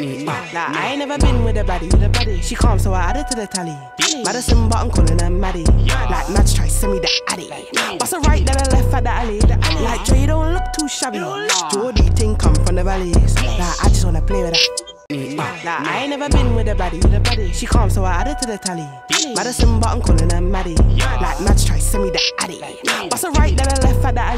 Like, I ain't never been with a baddie. With a baddie. She calm, so I added to the tally. Madison, but I'm calling her Maddie. Like, match try send me the addy. Bust a right, then I left at the alley. Like, Dre don't look too shabby. Jordy thing come from the valleys. Like, I just wanna play with her. Like, I ain't never been with a baddie. With a baddie. She calm, so I added to the tally. Madison, but I'm calling her Maddie. Like, match try send me the addy. Bust a right, then I left at the alley.